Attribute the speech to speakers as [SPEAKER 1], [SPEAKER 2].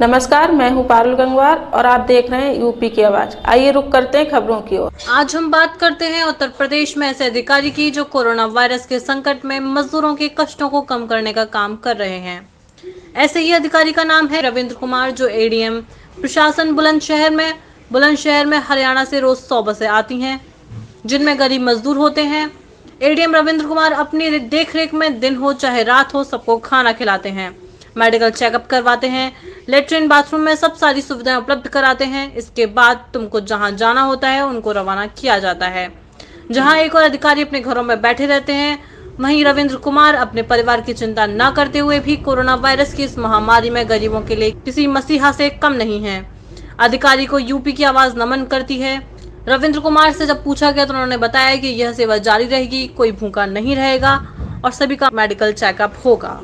[SPEAKER 1] नमस्कार, मैं हूँ पारुल गंगवार और आप देख रहे हैं यूपी की आवाज़। आइए रुक करते हैं खबरों की ओर।
[SPEAKER 2] आज हम बात करते हैं उत्तर प्रदेश में ऐसे अधिकारी की जो कोरोना वायरस के संकट में मजदूरों के कष्टों को कम करने का काम कर रहे हैं। ऐसे ही अधिकारी का नाम है रविंद्र कुमार, जो एडीएम प्रशासन बुलंदशहर में बुलंदशहर में हरियाणा से रोज सौ बसें आती हैं, जिनमें गरीब मजदूर होते हैं। एडीएम रविंद्र कुमार अपनी देखरेख में दिन हो चाहे रात हो सबको खाना खिलाते हैं, मेडिकल चेकअप करवाते हैं लेटरिन बाथरूम में सब सारी सुविधाएँ उपलब्ध कराते हैं। इसके बाद तुमको जहाँ जाना होता है, उनको रवाना किया जाता है। जहाँ एक और अधिकारी अपने घरों में बैठे रहते हैं, वहीं रविंद्र कुमार अपने परिवार की चिंता न करते हुए भी कोरोना वायरस की इस महामारी में गरीबों के लिए किसी मसीहा से कम नहीं है। अधिकारी को यूपी की आवाज़ नमन करती है। रविंद्र कुमार से जब पूछा गया तो उन्होंने बताया कि यह सेवा जारी रहेगी, कोई भूखा नहीं रहेगा और सभी का मेडिकल चेकअप होगा।